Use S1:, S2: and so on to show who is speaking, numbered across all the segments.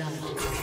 S1: Blood.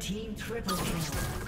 S1: Team triple kill.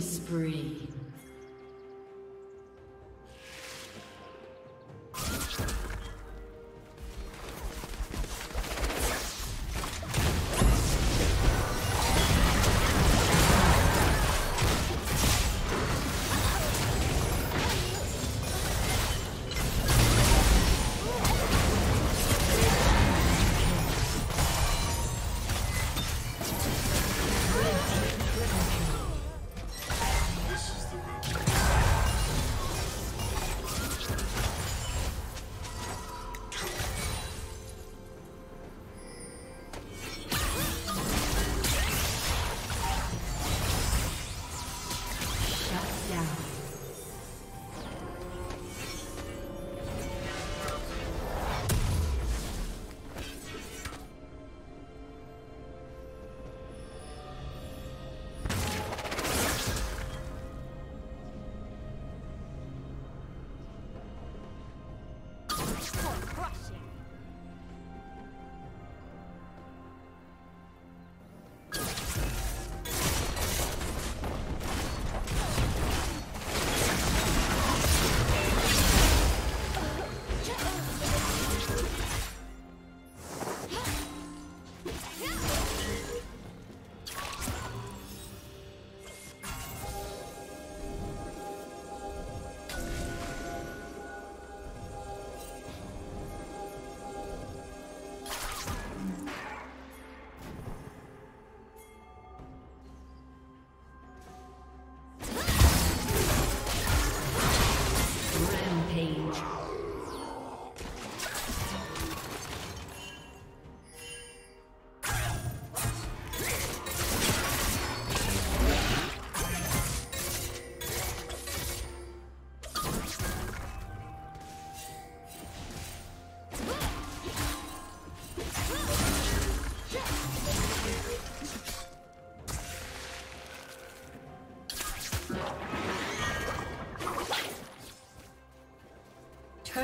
S1: Spree.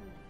S2: Like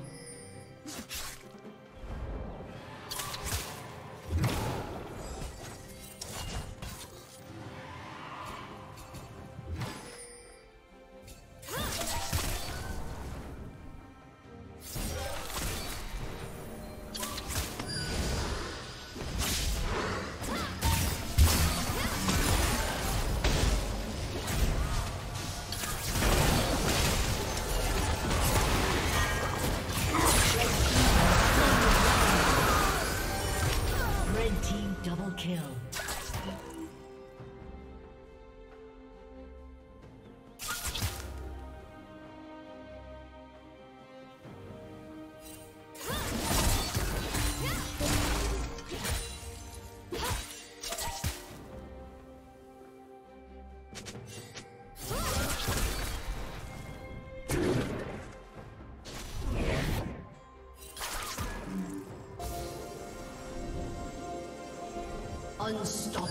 S1: Unstoppable.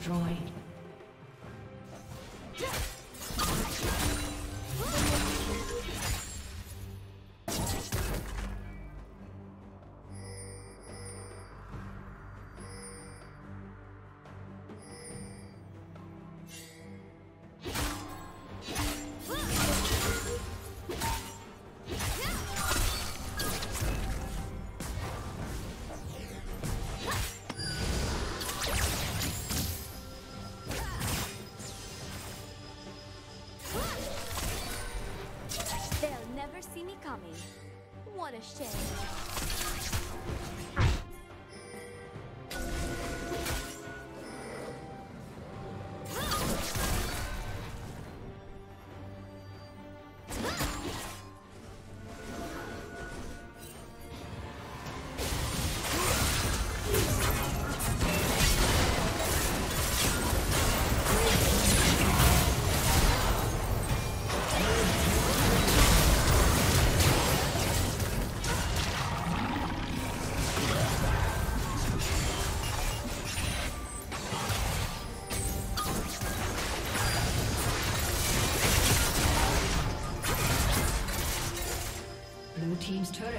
S1: Destroyed.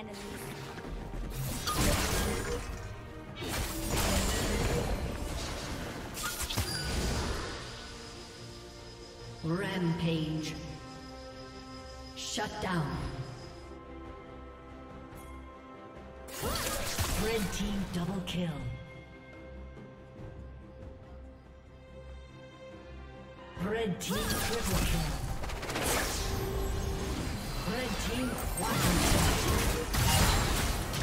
S2: Enemies.
S1: Rampage. Shut down. Red team double kill. Red team triple kill. Red team quadruple